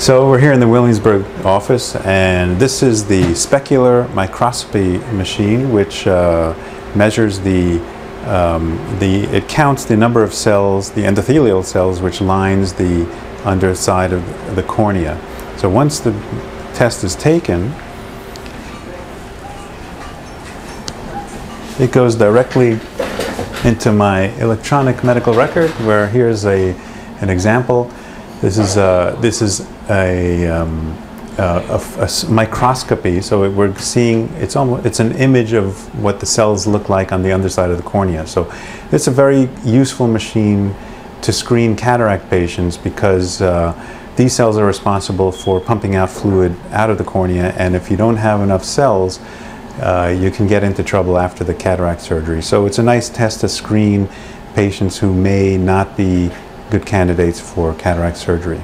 So we're here in the Williamsburg office, and this is the specular microscopy machine, which uh, measures the um, the it counts the number of cells, the endothelial cells, which lines the underside of the cornea. So once the test is taken, it goes directly into my electronic medical record, where here's a an example. This is uh, this is a, um, uh, a, a, microscopy, so it, we're seeing it's almost it's an image of what the cells look like on the underside of the cornea. So it's a very useful machine to screen cataract patients because uh, these cells are responsible for pumping out fluid out of the cornea, and if you don't have enough cells, uh, you can get into trouble after the cataract surgery. So it's a nice test to screen patients who may not be good candidates for cataract surgery.